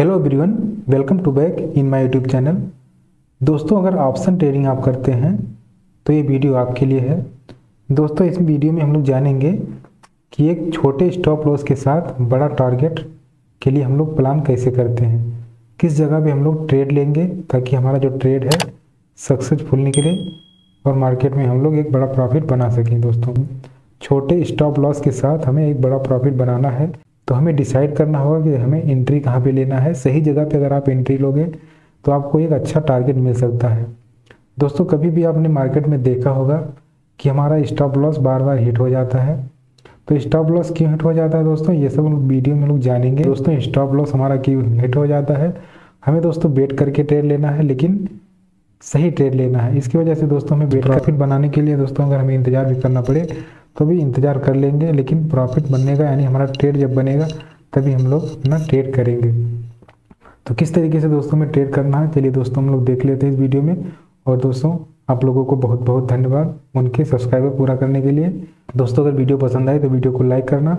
Hello everyone welcome to back in my YouTube channel दोस्तों, अगर option trading आप करते हैं तो ये वीडियो आपके लिए है। दोस्तों, इस वीडियो में हम लोग जानेंगे कि एक छोटे स्टॉप लॉस के साथ बड़ा टारगेट के लिए हम लोग प्लान कैसे करते हैं। किस जगह पे हम लोग ट्रेड लेंगे ताकि हमारा जो ट्रेड है सक्सेसफुल निकले और मार्केट में हम लोग एक बड़ा प्रॉफिट बना सकें दोस्तों। छोटे स्टॉप लॉस के साथ हमें एक बड़ा प्रॉफिट बनाना है। तो हमें डिसाइड करना होगा कि हमें एंट्री कहाँ पे लेना है। सही जगह पे अगर आप एंट्री लोगे तो आपको एक अच्छा टारगेट मिल सकता है। दोस्तों, कभी भी आपने मार्केट में देखा होगा कि हमारा स्टॉप लॉस बार बार हिट हो जाता है। तो स्टॉप लॉस क्यों हिट हो जाता है दोस्तों? ये सब वीडियो में लोग जानेंगे। दोस्तों स्टॉप लॉस हमारा क्यों हिट हो जाता है? हमें दोस्तों वेट करके ट्रेड लेना है, लेकिन सही ट्रेड लेना है। इसकी वजह से दोस्तों हमें वेट प्रॉफिट बनाने के लिए दोस्तों अगर हमें इंतज़ार भी करना पड़े तो भी इंतज़ार कर लेंगे, लेकिन प्रॉफिट बनेगा, यानी हमारा ट्रेड जब बनेगा, तभी हम लोग अपना ट्रेड करेंगे। तो किस तरीके से दोस्तों में ट्रेड करना है, चलिए दोस्तों हम लोग देख लेते हैं इस वीडियो में। और दोस्तों, आप लोगों को बहुत बहुत धन्यवाद उनके सब्सक्राइबर पूरा करने के लिए। दोस्तों, अगर वीडियो पसंद आए तो वीडियो को लाइक करना।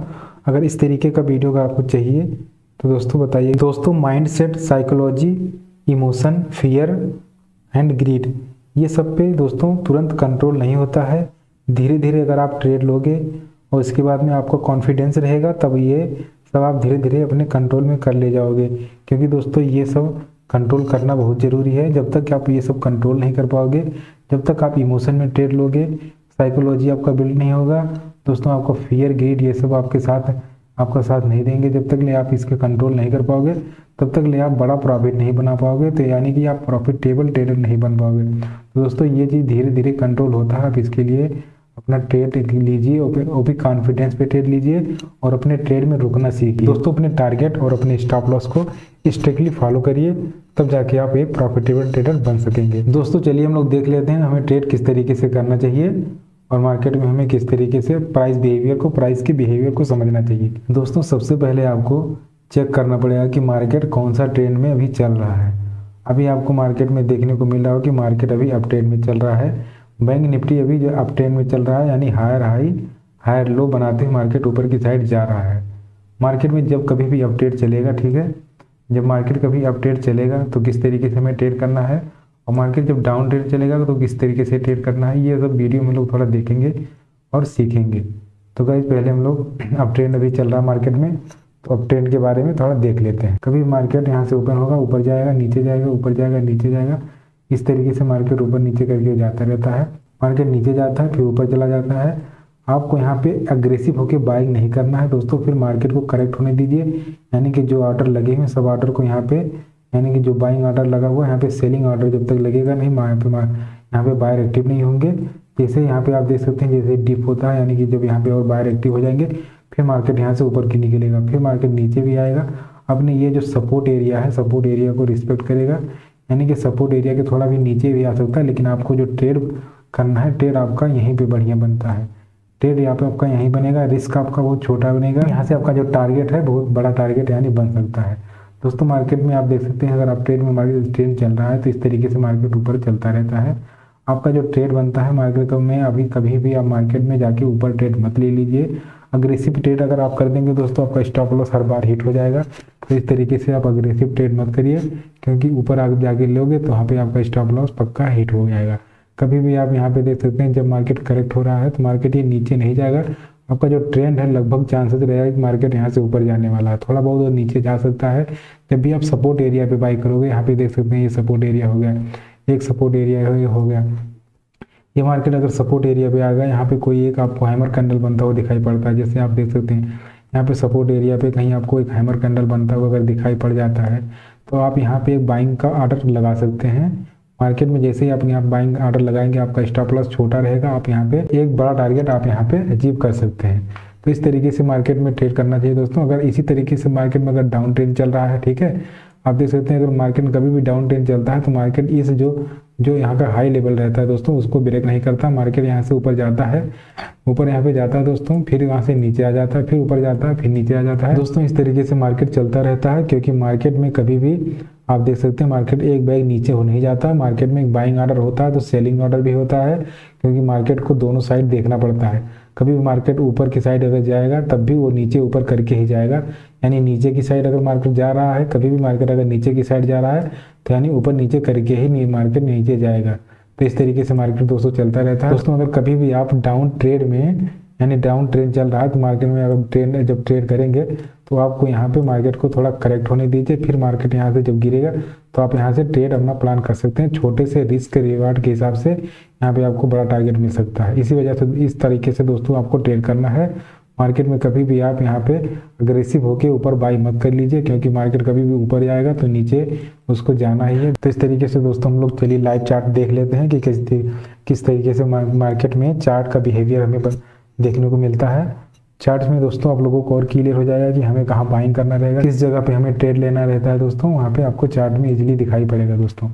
अगर इस तरीके का वीडियो अगर आपको चाहिए तो दोस्तों बताइए। दोस्तों mind set psychology emotion fear and greed ये सब पे दोस्तों तुरंत कंट्रोल नहीं होता है। धीरे धीरे अगर आप ट्रेड लोगे और इसके बाद में आपको कॉन्फिडेंस रहेगा, तब ये सब आप धीरे धीरे अपने कंट्रोल में कर ले जाओगे। क्योंकि दोस्तों, ये सब कंट्रोल करना बहुत ज़रूरी है। जब तक आप ये सब कंट्रोल नहीं कर पाओगे, जब तक आप इमोशन में ट्रेड लोगे साइकोलॉजी आपका बिल्ड नहीं होगा। दोस्तों, आपको फियर ग्रीड ये सब आपके साथ, आपका साथ नहीं देंगे। जब तक ले आप इसके कंट्रोल नहीं कर पाओगे, तब तक ले आप बड़ा प्रॉफिट नहीं बना पाओगे। तो यानी कि आप प्रॉफिटेबल ट्रेडर नहीं बन पाओगे। तो दोस्तों, ये चीज़ धीरे धीरे कंट्रोल होता है। आप इसके लिए अपना ट्रेड लीजिए वो भी कॉन्फिडेंस पे ट्रेड लीजिए और अपने ट्रेड में रुकना सीखिए। दोस्तों, अपने टारगेट और अपने स्टॉप लॉस को स्ट्रिक्टली फॉलो करिए, तब जाके आप एक प्रॉफिटेबल ट्रेडर बन सकेंगे। दोस्तों, चलिए हम लोग देख लेते हैं हमें ट्रेड किस तरीके से करना चाहिए और मार्केट में हमें किस तरीके से प्राइस बिहेवियर को प्राइस के बिहेवियर को समझना चाहिए। दोस्तों, सबसे पहले आपको चेक करना पड़ेगा कि मार्केट कौन सा ट्रेंड में अभी चल रहा है। अभी आपको मार्केट में देखने को मिल रहा हो कि मार्केट अभी अप ट्रेंड में चल रहा है। बैंक निफ्टी अभी जो अप ट्रेंड में चल रहा है, यानी हायर हाई, हायर लो बनाते हुए मार्केट ऊपर की साइड जा रहा है। मार्केट में जब कभी भी अपडेट चलेगा, ठीक है? जब मार्केट कभी अपडेट चलेगा तो किस तरीके से हमें ट्रेड करना है? और मार्केट जब डाउन ट्रेड चलेगा तो किस तरीके से ट्रेड करना है? ये सब वीडियो में लोग थोड़ा देखेंगे और सीखेंगे। तो गाइज़ पहले हम लोग अप ट्रेंड अभी चल रहा है मार्केट में तो अब ट्रेंड के बारे में थोड़ा देख लेते हैं। कभी मार्केट यहाँ से ओपन होगा, ऊपर जाएगा, नीचे जाएगा, ऊपर जाएगा, नीचे जाएगा। इस तरीके से मार्केट ऊपर नीचे करके जाता रहता है। मार्केट नीचे जाता है, फिर ऊपर चला जाता है। आपको यहाँ पे अग्रेसिव होकर बाइंग नहीं करना है दोस्तों, फिर मार्केट को करेक्ट होने दीजिए। यानी कि जो ऑर्डर लगे हुए सब ऑर्डर को यहाँ पे, यानी कि जो बाइंग ऑर्डर लगा हुआ है, यहाँ पे सेलिंग ऑर्डर जब तक लगेगा नहीं वहाँ पे यहाँ पे बायर एक्टिव नहीं होंगे। जैसे यहाँ पे आप देख सकते हैं, जैसे डिप होता है, यानी कि जब यहाँ पे और बायर एक्टिव हो जाएँगे, फिर मार्केट यहाँ से ऊपर की निकलेगा, फिर मार्केट नीचे भी आएगा। अपने ये जो सपोर्ट एरिया है सपोर्ट एरिया को रिस्पेक्ट करेगा। यानी कि सपोर्ट एरिया के थोड़ा भी नीचे भी आ सकता है, लेकिन आपको जो ट्रेड करना है ट्रेड आपका यहीं पे बढ़िया बनता है। ट्रेड यहाँ पे आपका यहीं बनेगा रिस्क आपका बहुत छोटा बनेगा। यहाँ से आपका जो टारगेट है, बहुत बड़ा टारगेट यानी बन सकता है। दोस्तों मार्केट में आप देख सकते हैं, अगर आप ट्रेड में मार्केट ट्रेड चल रहा है तो इस तरीके से मार्केट ऊपर चलता रहता है। आपका जो ट्रेड बनता है मार्केट में अभी कभी भी आप मार्केट में जाके ऊपर ट्रेड मत ले लीजिए। अग्रेसिव ट्रेड अगर आप कर देंगे दोस्तों, आपका स्टॉप लॉस हर बार हिट हो जाएगा। तो इस तरीके से आप अग्रेसिव ट्रेड मत करिए, क्योंकि ऊपर आप जाके लोगे तो वहाँ पे आपका स्टॉप लॉस पक्का हिट हो जाएगा। कभी भी आप यहाँ पे देख सकते हैं, जब मार्केट करेक्ट हो रहा है तो मार्केट ये नीचे नहीं जाएगा। आपका जो ट्रेंड है, लगभग चांसेस रहेगा कि मार्केट यहाँ से ऊपर जाने वाला है। थोड़ा बहुत नीचे जा सकता है। जब भी आप सपोर्ट एरिया पे बाई करोगे, यहाँ पे देख सकते हैं ये सपोर्ट एरिया हो गया, एक सपोर्ट एरिया हो गया। ये मार्केट अगर सपोर्ट एरिया पे आ गया, यहाँ पे कोई एक आपको हैमर कैंडल बनता हुआ दिखाई पड़ता है, जैसे आप देख सकते हैं, यहाँ पे सपोर्ट एरिया पे कहीं आपको एक हैमर कैंडल बनता हुआ अगर दिखाई पड़ जाता है तो आप यहाँ पे एक बाइंग का ऑर्डर लगा सकते हैं। मार्केट में जैसे ही आप यहाँ बाइंग ऑर्डर लगाएँगे, आपका स्टॉप लॉस छोटा रहेगा, आप यहाँ पे एक बड़ा टारगेट आप यहाँ पे अचीव कर सकते हैं। तो इस तरीके से मार्केट में ट्रेड करना चाहिए दोस्तों। अगर इसी तरीके से मार्केट में अगर डाउन ट्रेंड चल रहा है, ठीक है, आप देख सकते हैं, अगर मार्केट कभी भी डाउन ट्रेंड चलता है तो मार्केट इस जो जो यहाँ का हाई लेवल रहता है दोस्तों, उसको ब्रेक नहीं करता मार्केट यहाँ से ऊपर जाता है। ऊपर यहाँ पे जाता है दोस्तों, फिर वहाँ से नीचे आ जाता है, फिर ऊपर जाता है, फिर नीचे आ जाता है। दोस्तों, इस तरीके से मार्केट चलता रहता है, क्योंकि मार्केट में कभी भी आप देख सकते हैं मार्केट एक बैग नीचे हो नहीं जाता मार्केट में एक बाइंग ऑर्डर होता है तो सेलिंग ऑर्डर भी होता है, क्योंकि मार्केट को दोनों साइड देखना पड़ता है। कभी भी मार्केट ऊपर की साइड अगर जाएगा, तब भी वो नीचे ऊपर करके ही जाएगा। यानी नीचे की साइड अगर मार्केट जा रहा है, कभी भी मार्केट अगर नीचे की साइड जा रहा है तो यानी ऊपर नीचे करके ही मार्केट नीचे जाएगा। तो इस तरीके से मार्केट दोस्तों चलता रहता है। दोस्तों, अगर कभी भी आप डाउन ट्रेड में यानी डाउन ट्रेंड चल रहा है तो मार्केट में अगर ट्रेंड जब ट्रेड करेंगे तो आपको यहाँ पे मार्केट को थोड़ा करेक्ट होने दीजिए, फिर मार्केट यहाँ से जब गिरेगा तो आप यहाँ से ट्रेड अपना प्लान कर सकते हैं। छोटे से रिस्क रिवार्ड के हिसाब से यहाँ पे आपको बड़ा टारगेट मिल सकता है। इसी वजह से इस तरीके से दोस्तों आपको ट्रेड करना है। मार्केट में कभी भी आप यहाँ पे अग्रेसिव होकर ऊपर बाई मत कर लीजिए, क्योंकि मार्केट कभी भी ऊपर जाएगा तो नीचे उसको जाना ही है। तो इस तरीके से दोस्तों हम लोग चलिए लाइव चार्ट देख लेते हैं कि किस किस तरीके से मार्केट में चार्ट का बिहेवियर हमें देखने को मिलता है। चार्ट में दोस्तों, आप लोगों को और क्लियर हो जाएगा कि हमें कहाँ बाइंग करना रहेगा। किस जगह पे हमें ट्रेड लेना रहता है दोस्तों, वहाँ पे आपको चार्ट में इजीली दिखाई पड़ेगा दोस्तों।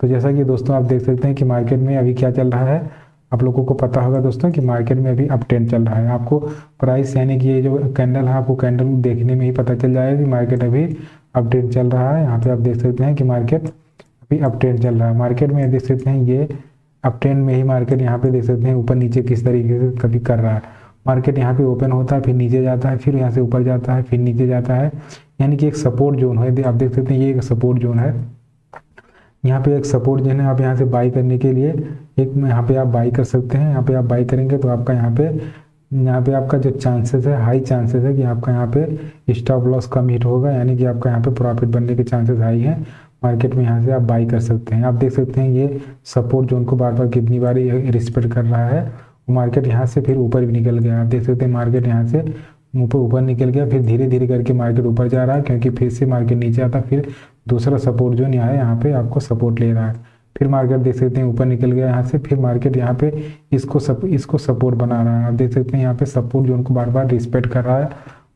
तो जैसा कि दोस्तों, आप देख सकते हैं कि मार्केट में अभी क्या चल रहा है। आप लोगों को पता होगा दोस्तों कि मार्केट में अभी अप ट्रेंड चल रहा है। आपको प्राइस यानी कि ये जो कैंडल है, आपको कैंडल देखने में ही पता चल जाएगा कि मार्केट अभी अप ट्रेंड चल रहा है। यहाँ पे आप देख सकते हैं कि मार्केट अभी अप ट्रेंड चल रहा है। मार्केट में देख सकते हैं ये अप ट्रेंड में ही मार्केट यहाँ पे देख सकते हैं, ऊपर नीचे किस तरीके से कभी कर रहा है। मार्केट यहाँ पे ओपन होता है, फिर नीचे जाता है, फिर यहाँ से ऊपर जाता है, फिर नीचे जाता है। यानी कि एक सपोर्ट जोन है। आप देख सकते हैं, ये एक सपोर्ट जोन है। यहाँ पे एक सपोर्ट जोन है। आप यहाँ से बाई करने के लिए एक यहाँ पे आप बाई कर सकते हैं। यहाँ पे आप बाई करेंगे तो आपका यहाँ पे यहाँ पे आपका जो चांसेस है हाई चांसेस है कि आपका यहाँ पे स्टॉप लॉस कम हिट होगा। यानी कि आपका यहाँ पे प्रॉफिट बनने के चांसेस हाई हैं। मार्केट में यहाँ से आप बाई कर सकते हैं। आप देख सकते हैं ये सपोर्ट जोन को बार बार कितनी बार रिस्पेक्ट कर रहा है वो मार्केट यहाँ से फिर ऊपर भी निकल गया। आप देख सकते हैं मार्केट यहाँ से ऊपर ऊपर निकल गया फिर धीरे धीरे करके मार्केट ऊपर जा रहा है क्योंकि फिर से मार्केट नीचे आता फिर दूसरा सपोर्ट जोन यहाँ है यहाँ पे आपको सपोर्ट ले रहा है। फिर मार्केट देख सकते हैं ऊपर निकल गया यहाँ से फिर मार्केट यहाँ पे इसको सप, इसको सपोर्ट बना रहा है। आप देख सकते हैं यहाँ पे सपोर्ट जोन को बार बार रिस्पेक्ट कर रहा है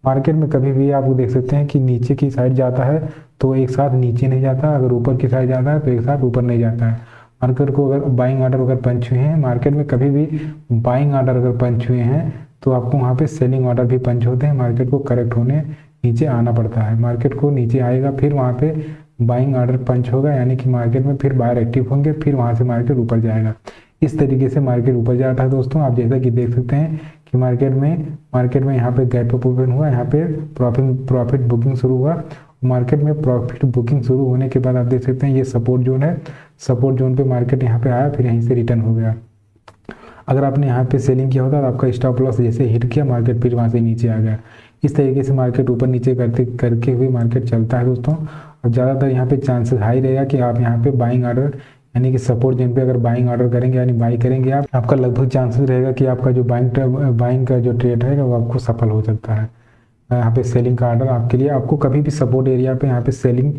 मार्केट में कभी भी आप देख सकते हैं कि नीचे की साइड जाता है तो एक साथ नीचे नहीं जाता, अगर ऊपर की साइड जाता है तो एक साथ ऊपर नहीं जाता है। मार्केट को अगर बाइंग ऑर्डर अगर पंच हुए हैं, मार्केट में कभी भी बाइंग ऑर्डर अगर पंच हुए हैं तो आपको वहाँ पे सेलिंग ऑर्डर भी पंच होते हैं। मार्केट को करेक्ट होने नीचे आना पड़ता है। मार्केट को नीचे आएगा, फिर वहाँ पे बाइंग ऑर्डर पंच होगा, यानी कि मार्केट में फिर बायर एक्टिव होंगे, फिर वहाँ से मार्केट ऊपर जाएगा। इस तरीके से मार्केट ऊपर जाता है दोस्तों। आप जैसा कि देख सकते हैं कि मार्केट में मार्केट में यहाँ पे गैप अप ओपन हुआ, यहाँ पे प्रॉफिट प्रॉफिट बुकिंग शुरू हुआ। मार्केट में प्रॉफिट बुकिंग शुरू होने के बाद आप देख सकते हैं ये सपोर्ट जोन है। सपोर्ट जोन पे मार्केट यहाँ पे आया, फिर यहीं से रिटर्न हो गया। अगर आपने यहाँ पे सेलिंग किया होता तो आपका स्टॉप लॉस जैसे हिट किया मार्केट फिर वहाँ से नीचे आ गया। इस तरीके से मार्केट ऊपर नीचे करते, करके हुए मार्केट चलता है दोस्तों। और ज़्यादातर यहाँ पे चांसेस हाई रहेगा कि आप यहाँ पे बाइंग ऑर्डर यानी कि सपोर्ट जोन पे अगर बाइंग ऑर्डर करेंगे, यानी बाई करेंगे आप, आपका लगभग चांसेस रहेगा कि आपका जो बाइंग बाइंग का जो ट्रेड रहेगा, वो आपको सफल हो सकता है। यहाँ पे सेलिंग का ऑर्डर आपके लिए, आपको कभी भी सपोर्ट एरिया पे यहाँ पे सेलिंग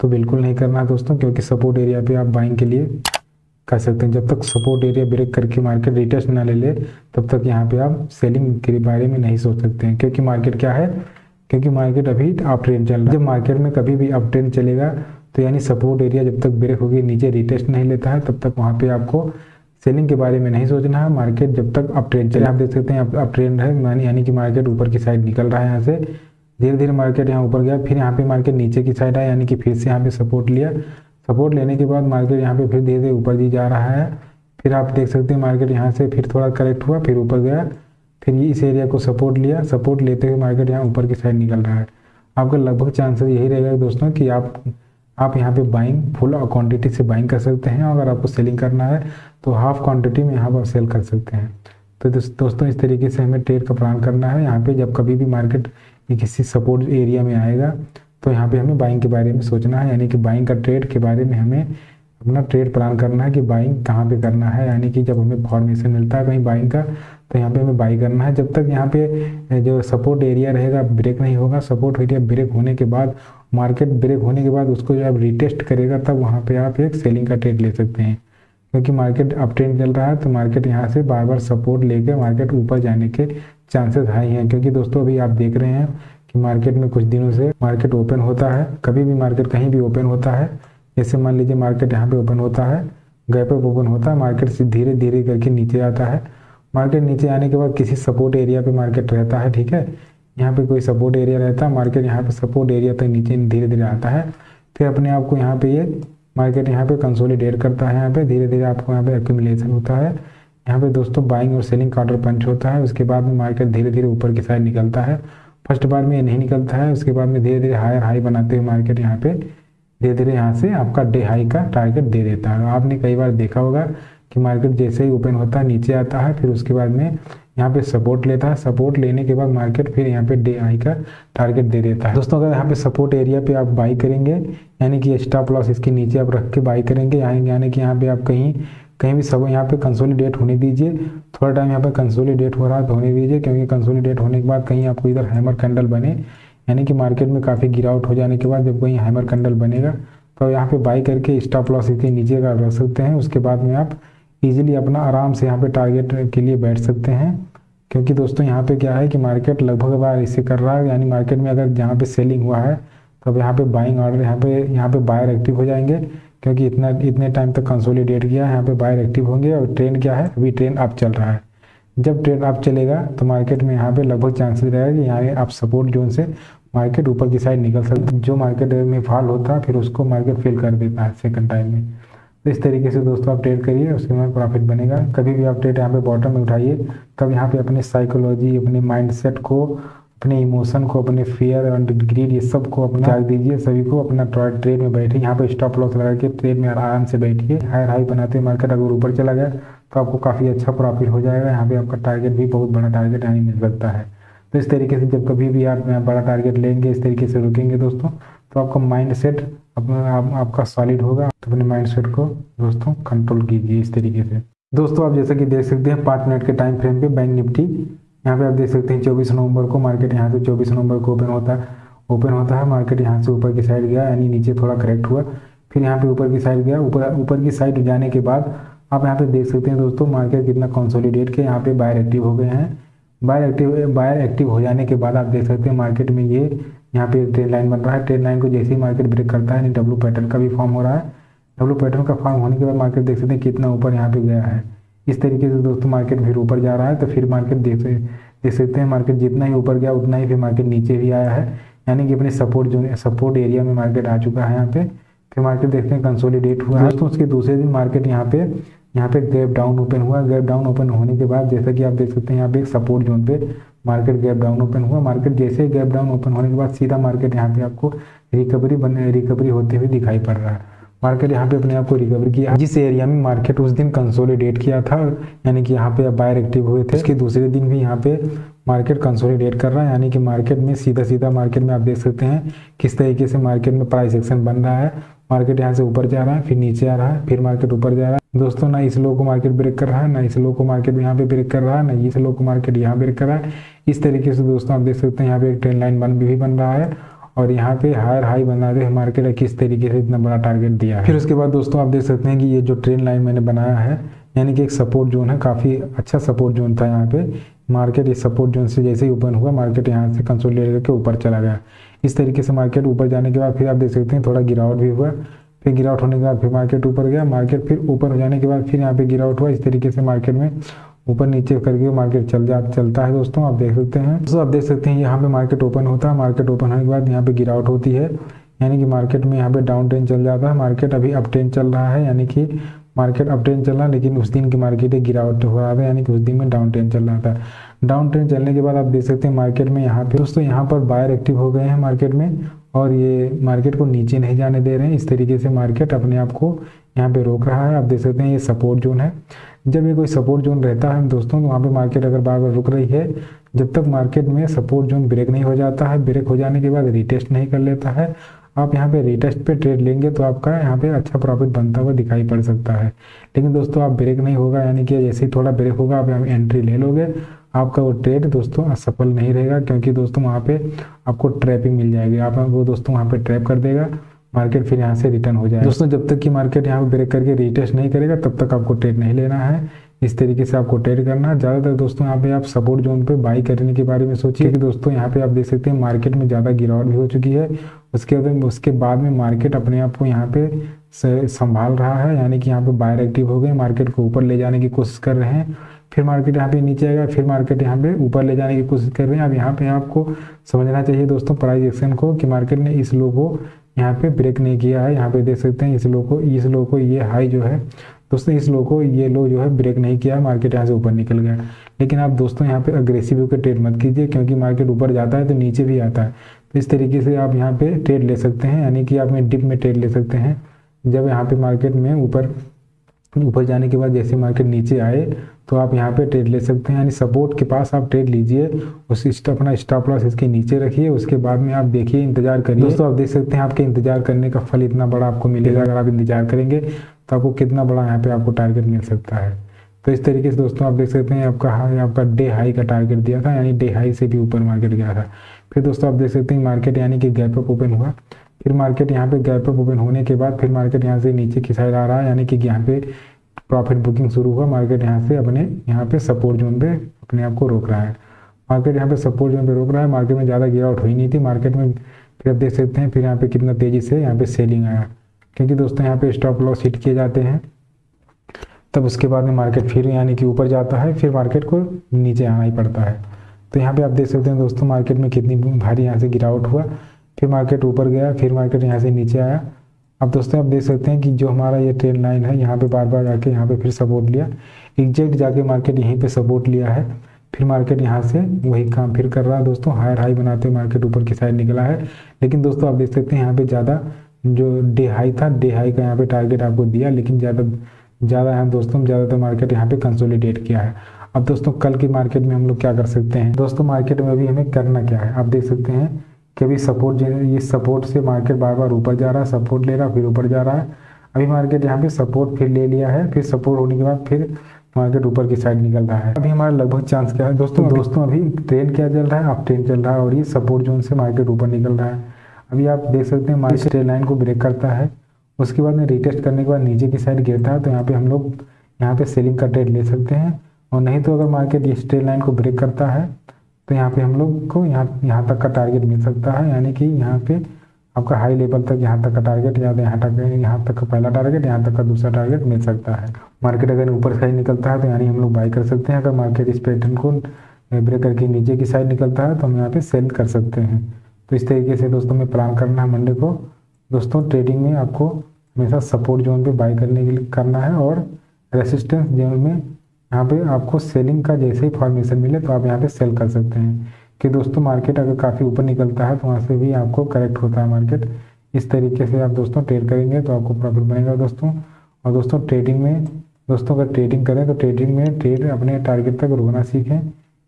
तो बिल्कुल नहीं करना दोस्तों, क्योंकि सपोर्ट एरिया पे आप बाइंग के लिए कर सकते हैं। जब तक सपोर्ट एरिया ब्रेक करके मार्केट रिटेस्ट ना ले ले, तब तक यहाँ पे आप सेलिंग के बारे में नहीं सोच सकते हैं। क्योंकि मार्केट क्या है? क्योंकि मार्केट अभी अप ट्रेंड चल रहा है। जब मार्केट में कभी भी अप ट्रेंड चलेगा तो यानी सपोर्ट एरिया जब तक ब्रेक होगी, नीचे रिटेस्ट नहीं लेता है, तब तक वहाँ पे आपको सेलिंग के बारे में नहीं सोचना है। मार्केट जब तक अप ट्रेंड चले, आप देख सकते हैं अप ट्रेंड है, मानी यानी कि मार्केट ऊपर की साइड निकल रहा है यहाँ से। धीरे धीरे मार्केट यहाँ ऊपर गया, फिर यहाँ पे मार्केट नीचे की साइड आया, यानी कि फिर से यहाँ पे सपोर्ट लिया। सपोर्ट लेने के बाद मार्केट यहाँ पे फिर धीरे धीरे ऊपर जी जा रहा है। फिर आप देख सकते हैं मार्केट यहाँ से फिर थोड़ा करेक्ट हुआ, फिर ऊपर गया, फिर इस एरिया को सपोर्ट लिया। सपोर्ट लेते हुए मार्केट यहाँ ऊपर की साइड निकल रहा है। आपका लगभग चांसेस यही रहेगा दोस्तों कि आप आप यहाँ पे बाइंग फुल क्वांटिटी से बाइंग कर सकते हैं। अगर आपको सेलिंग करना है तो हाफ़ क्वांटिटी में यहाँ पर सेल कर सकते हैं। तो दोस्तों, इस तरीके से हमें ट्रेड का प्लान करना है। यहाँ पे जब कभी भी मार्केट किसी सपोर्ट एरिया में आएगा तो यहाँ पे हमें बाइंग के बारे में सोचना है। यानी कि बाइंग का ट्रेड के बारे में हमें अपना ट्रेड प्लान करना है कि बाइंग कहाँ पे करना है। यानी कि जब हमें फॉर्मेशन मिलता है कहीं बाइंग का तो यहाँ पे हमें बाई करना है। जब तक यहाँ पे जो सपोर्ट एरिया रहेगा ब्रेक नहीं होगा सपोर्ट एरिया ब्रेक होने के बाद मार्केट ब्रेक होने के बाद उसको जब रिटेस्ट करेगा, तब वहाँ पे आप एक सेलिंग का ट्रेड ले सकते हैं। क्योंकि मार्केट अप ट्रेंड चल रहा है तो मार्केट यहाँ से बार बार सपोर्ट लेकर मार्केट ऊपर जाने के चांसेस हाई हैं। क्योंकि दोस्तों, अभी आप देख रहे हैं कि मार्केट में कुछ दिनों से मार्केट ओपन होता है। कभी भी मार्केट कहीं भी ओपन होता है, जैसे मान लीजिए मार्केट यहाँ पे ओपन होता है गैप ओपन होता है मार्केट से धीरे धीरे करके नीचे आता है। मार्केट नीचे आने के बाद किसी सपोर्ट एरिया पे मार्केट रहता है, ठीक है? यहाँ पे कोई सपोर्ट एरिया रहता है, मार्केट यहाँ पे सपोर्ट एरिया तक नीचे धीरे धीरे आता है। फिर अपने आप को यहाँ पे ये मार्केट यहाँ पे कंसोलिडेट करता है, यहाँ पे धीरे धीरे आपको यहाँ पे एक्यूमिलेशन होता है। यहाँ पे दोस्तों बाइंग और सेलिंग का ऑर्डर पंच होता है, उसके बाद में मार्केट धीरे धीरे ऊपर की साइड निकलता है। फ़र्स्ट बार में ये नहीं निकलता है, उसके बाद में धीरे धीरे हायर हाई बनाते हुए मार्केट यहाँ पे धीरे धीरे यहाँ से आपका डे हाई का टारगेट दे देता है। आपने कई बार देखा होगा कि मार्केट जैसे ही ओपन होता है नीचे आता है, फिर उसके बाद में यहाँ पे सपोर्ट लेता है। सपोर्ट लेने के बाद मार्केट फिर यहाँ पे डे आई का टारगेट दे देता है। दोस्तों, अगर यहाँ पे सपोर्ट एरिया पे आप बाई करेंगे, यानी कि स्टॉप लॉस इसके नीचे आप रख के बाई करेंगे, यानी कि यहाँ पे आप कहीं कहीं भी सब यहाँ पे कंसोलिडेट होने दीजिए। थोड़ा टाइम यहाँ पे कंसोलिडेट हो रहा है तो होने दीजिए, क्योंकि कंसोलिडेट होने के बाद कहीं आपको इधर हैमर कैंडल बने, यानी कि मार्केट में काफ़ी गिरावट हो जाने के बाद जब कहीं हैमर कैंडल बनेगा तो यहाँ पे बाई करके स्टॉप लॉस इसके नीचे का रख सकते हैं। उसके बाद में आप इजीली अपना आराम से यहाँ पे टारगेट के लिए बैठ सकते हैं। क्योंकि दोस्तों, यहाँ पे क्या है कि मार्केट लगभग बार इसे कर रहा है, यानी मार्केट में अगर जहाँ पे सेलिंग हुआ है तो अब यहाँ पे बाइंग ऑर्डर यहाँ पे यहाँ पे बायर एक्टिव हो जाएँगे। क्योंकि इतना, इतने टाइम तक कंसोलिडेट किया है यहाँ पे बायर एक्टिव होंगे और ट्रेंड क्या है, अभी ट्रेंड अप चल रहा है। जब ट्रेंड अप चलेगा तो मार्केट में यहाँ पे लगभग चांसेस रहेगा कि यहाँ आप सपोर्ट जोन से मार्केट ऊपर की साइड निकल सकते जो मार्केट में फॉल होता है फिर उसको मार्केट फेल कर देता है सेकंड टाइम में। तो इस तरीके से दोस्तों आप ट्रेड करिए उसके बाद प्रॉफिट बनेगा। कभी भी आप ट्रेड यहाँ पे बॉटम में उठाइए तब यहाँ पे अपने साइकोलॉजी अपने माइंडसेट को अपने इमोशन को अपने फियर एंड ग्रीड ये सबको अपना त्याग दीजिए सभी को अपना ट्रेड में बैठे यहाँ पे स्टॉप लॉस लगा के ट्रेड में आराम से बैठिए। हाई हाई बनाते हुए मार्केट अगर ऊपर चला गया तो आपको काफ़ी अच्छा प्रॉफिट हो जाएगा। यहाँ पे आपका टारगेट भी बहुत बड़ा टारगेट यहाँ मिल सकता है। तो इस तरीके से जब कभी भी आप बड़ा टारगेट लेंगे इस तरीके से रुकेंगे दोस्तों तो आपका माइंड सेट अपना आप, आपका सॉलिड होगा। तो अपने माइंड सेट को दोस्तों कंट्रोल कीजिए इस तरीके से। दोस्तों आप जैसा कि देख सकते हैं पाँच मिनट के टाइम फ्रेम पे बैंक निफ्टी यहाँ पे आप देख सकते हैं चौबीस नवंबर को मार्केट यहाँ से चौबीस नवंबर को ओपन होता है। ओपन होता है मार्केट यहाँ से ऊपर की साइड गया यानी नीचे थोड़ा करेक्ट हुआ। फिर यहाँ पे ऊपर की साइड गया ऊपर ऊपर की साइड जाने के बाद आप यहाँ पे देख सकते हैं दोस्तों मार्केट कितना कंसोलिडेट के यहाँ पे बायर एक्टिव हो गए हैं। बायर एक्टिव बायर एक्टिव हो जाने के बाद आप देख सकते हैं मार्केट में ये यहाँ पे ट्रेन लाइन बन रहा है। ट्रेन लाइन को जैसे ही मार्केट ब्रेक करता है डब्लू पैटर्न का भी फॉर्म हो रहा है। डब्लू पैटर्न का फॉर्म होने के बाद मार्केट देख सकते हैं कितना ऊपर यहाँ पे गया है। इस तरीके से दोस्तों मार्केट फिर ऊपर जा रहा है तो फिर मार्केट देख देख सकते हैं मार्केट जितना ही ऊपर गया, उतना ही फिर मार्केट नीचे भी आया है। यानी कि अपने सपोर्ट जो सपोर्ट एरिया में मार्केट आ चुका है यहाँ पे। फिर मार्केट देखते हैं कंसोलिडेट हुआ है। दोस्तों, उसके दूसरे दिन मार्केट यहाँ पे यहाँ पे गैप डाउन ओपन हुआ। गैप डाउन ओपन होने के बाद जैसा कि आप देख सकते हैं, यहाँ पे एक सपोर्ट जोन पे मार्केट गैप डाउन ओपन हुआ। मार्केट जैसे ही गैप डाउन ओपन होने के बाद सीधा मार्केट यहाँ पे आपको रिकवरी बन रिकवरी होते हुए दिखाई पड़ रहा है। मार्केट यहाँ पे अपने आप को रिकवर किया। जिस एरिया में मार्केट उस दिन कंसोलिडेट किया था, यानी कि यहाँ पे बायर एक्टिव हुए थे, उसके दूसरे दिन भी यहाँ पे मार्केट कंसोलिडेट कर रहा है। यानी कि मार्केट में सीधा सीधा मार्केट में आप देख सकते हैं, किस तरीके से मार्केट में प्राइस एक्शन बन रहा है। मार्केट यहाँ से ऊपर जा रहा है, फिर नीचे आ रहा है, फिर मार्केट ऊपर जा रहा है। दोस्तों, ना इस लो को मार्केट ब्रेक कर रहा है, ना इस लो को मार्केट यहाँ पे ब्रेक कर रहा है, ना इस लो को मार्केट यहाँ ब्रेक कर रहा है। इस तरीके से दोस्तों, आप देख सकते हैं यहाँ पे एक ट्रेन लाइन बन, भी बन रहा है और यहाँ पे हायर हाई बना रहे मार्केट है, किस तरीके से इतना बड़ा टारगेट दिया है। फिर उसके बाद दोस्तों, आप देख सकते हैं कि ये जो ट्रेन लाइन मैंने बनाया है, यानी कि एक सपोर्ट जोन है, काफ़ी अच्छा सपोर्ट जोन था यहाँ पे। मार्केट इस सपोर्ट जोन से जैसे ही ओपन हुआ मार्केट यहाँ से कंसोलिडेट करके ऊपर चला गया। इस तरीके से मार्केट ऊपर जाने के बाद फिर आप देख सकते हैं थोड़ा गिरावट भी हुआ। फिर गिरावट होने के बाद फिर मार्केट ऊपर गया। मार्केट फिर ऊपर हो जाने के बाद फिर यहाँ पे गिरावट हुआ। इस तरीके से मार्केट में ऊपर नीचे करके मार्केट चल जा, चलता है दोस्तों, आप देख सकते हैं। दोस्तों, आप देख सकते हैं यहाँ पे मार्केट ओपन होता है। मार्केट ओपन होने के बाद यहाँ पे गिरावट होती है। यानी कि मार्केट में यहाँ पे डाउन ट्रेन चल जाता है। मार्केट अभी अप ट्रेन चल रहा है। यानी कि मार्केट अप ट्रेन चल रहा है, लेकिन उस दिन की मार्केट एक गिरावट हो रहा था, यानी कि उस दिन में डाउन ट्रेन चल रहा था। डाउन ट्रेन चलने के बाद आप देख सकते हैं मार्केट में यहाँ पे दोस्तों यहाँ पर बायर एक्टिव हो गए हैं मार्केट में, और ये मार्केट को नीचे नहीं जाने दे रहे हैं। इस तरीके से मार्केट अपने आप को यहाँ पे रोक रहा है। आप देख सकते हैं ये सपोर्ट जोन है। जब ये कोई सपोर्ट जोन रहता है दोस्तों तो वहाँ पे मार्केट अगर बार बार रुक रही है, जब तक मार्केट में सपोर्ट जोन ब्रेक नहीं हो जाता है ब्रेक हो जाने के बाद रिटेस्ट नहीं कर लेता है आप यहाँ पे रिटेस्ट पे ट्रेड लेंगे तो आपका यहाँ पे अच्छा प्रॉफिट बनता हुआ दिखाई पड़ सकता है। लेकिन दोस्तों, आप ब्रेक नहीं होगा, यानी कि जैसे ही थोड़ा ब्रेक होगा, आप यहाँ एंट्री ले लोगे। आपका वो ट्रेड दोस्तों असफल नहीं रहेगा, क्योंकि दोस्तों वहाँ पे आपको ट्रैपिंग मिल जाएगी। आप वो दोस्तों वहाँ पे ट्रैप कर देगा मार्केट फिर यहाँ से रिटर्न हो जाएगा। दोस्तों, जब तक कि मार्केट यहाँ पे ब्रेक करके रिटेस्ट नहीं करेगा, तब तक आपको ट्रेड नहीं लेना है। इस तरीके से आपको ट्रेड करना ज़्यादातर दोस्तों, यहाँ पे आप सपोर्ट जोन पे बाई करने के बारे में सोचिए कि दोस्तों, यहाँ पे आप देख सकते हैं मार्केट में ज़्यादा गिरावट भी हो चुकी है। उसके बाद उसके बाद में मार्केट अपने आप को यहाँ पे संभाल रहा है, यानी कि यहाँ पे बायर एक्टिव हो गए मार्केट को ऊपर ले जाने की कोशिश कर रहे हैं। फिर मार्केट यहाँ पे नीचे आएगा, फिर मार्केट यहाँ पे ऊपर ले जाने की कोशिश कर रहे हैं। अब यहाँ पे आपको समझना चाहिए दोस्तों प्राइस एक्शन को, कि मार्केट ने इस लो को यहाँ पे ब्रेक नहीं किया है। यहाँ पे देख सकते हैं इस लो को, इस लो को ये हाई जो है दोस्तों इस लो को ये लो जो है ब्रेक नहीं किया मार्केट यहाँ से ऊपर निकल गया। लेकिन आप दोस्तों यहाँ पे अग्रेसिव होकर ट्रेड मत कीजिए, क्योंकि मार्केट ऊपर जाता है तो नीचे भी आता है। तो इस तरीके से आप यहाँ पे ट्रेड ले सकते हैं, यानी कि आप डिप में ट्रेड ले सकते हैं। जब यहाँ पे मार्केट में ऊपर ऊपर जाने के बाद जैसे मार्केट नीचे आए तो आप यहाँ पे ट्रेड ले सकते हैं। यानी सपोर्ट के पास आप ट्रेड लीजिए, उस अपना स्टॉप लॉस इसके नीचे रखिए, उसके बाद में आप देखिए, इंतज़ार करिए। दोस्तों आप देख सकते हैं, आपके इंतज़ार करने का फल इतना बड़ा आपको मिलेगा, अगर आप इंतज़ार करेंगे तो आपको कितना बड़ा यहाँ पे आपको टारगेट मिल सकता है। तो इस तरीके से दोस्तों आप देख सकते हैं आपका हाई आपका डे हाई का टारगेट दिया था, यानी डे हाई से भी ऊपर मार्केट गया था। फिर दोस्तों आप देख सकते हैं मार्केट यानी कि गैप अप ओपन हुआ। फिर मार्केट यहाँ पे गैप अप ओपन होने के बाद फिर मार्केट यहाँ से नीचे की साइड आ रहा है, यानी कि यहाँ पे प्रॉफिट बुकिंग शुरू हुआ। मार्केट यहाँ से अपने, यहाँ पे सपोर्ट जोन पे अपने आप को रोक रहा है। मार्केट यहाँ पे सपोर्ट जोन पे रोक रहा है। मार्केट में ज़्यादा गिर आउट हुई नहीं थी। मार्केट में फिर आप देख सकते हैं, फिर यहाँ पे कितना तेज़ी से यहाँ पे सेलिंग आया। क्योंकि दोस्तों यहाँ पे स्टॉप लॉस हिट किए जाते हैं। तब उसके बाद में मार्केट फिर यानी कि ऊपर जाता है, फिर मार्केट को नीचे आना ही पड़ता है। तो यहाँ पे आप देख सकते हैं दोस्तों मार्केट में कितनी भारी यहाँ से गिरावट हुआ। फिर मार्केट ऊपर गया, फिर मार्केट यहाँ से नीचे आया। अब दोस्तों आप देख सकते हैं कि जो हमारा ये ट्रेन लाइन है, यहाँ पे बार बार आके यहाँ पे फिर सपोर्ट लिया। एग्जैक्ट जाके मार्केट यहीं पे सपोर्ट लिया है। फिर मार्केट यहाँ से वही काम फिर कर रहा है दोस्तों। हायर हाई बनाते हुए मार्केट ऊपर की साइड निकला है। लेकिन दोस्तों आप देख सकते हैं यहाँ पे ज़्यादा जो डे हाई था डे हाई का यहाँ पे टारगेट आपको दिया, लेकिन ज़्यादा ज़्यादा है दोस्तों, ज़्यादातर मार्केट यहाँ पे कंसोलिडेट किया है। अब दोस्तों, कल की मार्केट में हम लोग क्या कर सकते हैं? दोस्तों मार्केट में अभी हमें करना क्या है? आप देख सकते हैं कि अभी सपोर्ट ये सपोर्ट से मार्केट बार बार ऊपर जा रहा है सपोर्ट ले रहा फिर ऊपर जा रहा है। अभी मार्केट यहाँ पे सपोर्ट फिर ले लिया है, फिर सपोर्ट होने के बाद फिर मार्केट ऊपर की साइड निकल रहा है। अभी हमारा लगभग चांस क्या है? दोस्तों दोस्तों, अभी ट्रेन क्या चल रहा है? अब ट्रेन चल रहा है और ये सपोर्ट जोन से मार्केट ऊपर निकल रहा है। अभी आप देख सकते हैं मार्केट ट्रेन लाइन को ब्रेक करता है। उसके बाद में रिटेस्ट करने के बाद नीचे की साइड गिरता है तो यहाँ पे हम लोग यहाँ पे सेलिंग का ट्रेड ले सकते हैं। और नहीं तो अगर मार्केट ये स्ट्रेट लाइन को ब्रेक करता है तो यहाँ पे हम लोग को यहाँ यहाँ तक का टारगेट मिल सकता है। यानी कि यहाँ पे आपका हाई लेवल तक यहाँ तक का टारगेट या तो यहाँ तक यहाँ तक का पहला टारगेट यहाँ तक का दूसरा टारगेट मिल सकता है। मार्केट अगर ऊपर साइड निकलता है तो यानी हम लोग बाई कर सकते हैं। अगर मार्केट इस पैटर्न को ब्रेक करके नीचे की साइड निकलता है तो हम यहाँ पे सेल कर सकते हैं। तो इस तरीके से दोस्तों में प्लान करना है मंडे को। दोस्तों ट्रेडिंग में आपको हमेशा सपोर्ट जोन पे बाई करने के लिए करना है और रेसिस्टेंस जोन में यहाँ पे आपको सेलिंग का जैसे ही फॉर्मेशन मिले तो आप यहाँ पे सेल कर सकते हैं। कि दोस्तों मार्केट अगर काफ़ी ऊपर निकलता है तो वहाँ से भी आपको करेक्ट होता है मार्केट इस तरीके से आप दोस्तों ट्रेड करेंगे तो आपको प्रॉफिट बनेगा दोस्तों। और दोस्तों ट्रेडिंग में, दोस्तों, अगर ट्रेडिंग करें तो ट्रेडिंग में ट्रेड अपने टारगेट तक रोकना सीखें।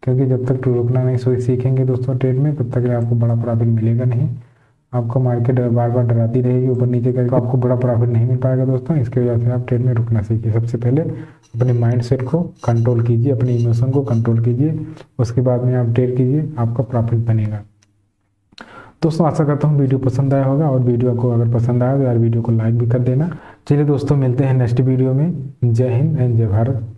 क्योंकि जब तक रुकना नहीं सीखेंगे दोस्तों ट्रेड में, तब तक आपको बड़ा प्रॉफिट मिलेगा नहीं। आपको मार्केट बार बार डराती रहेगी, ऊपर नीचे करके आपको बड़ा प्रॉफिट नहीं मिल पाएगा दोस्तों। इसकी वजह से आप ट्रेड में रुकना सीखिए। सबसे पहले अपने माइंड सेट को कंट्रोल कीजिए, अपने इमोशन को कंट्रोल कीजिए। उसके बाद में आप ट्रेड कीजिए, आपका प्रॉफिट बनेगा। दोस्तों, आशा करता हूँ वीडियो पसंद आया होगा और वीडियो को अगर पसंद आया तो यार वीडियो को लाइक भी कर देना। चलिए दोस्तों, मिलते हैं नेक्स्ट वीडियो में। जय हिंद एंड जय भारत।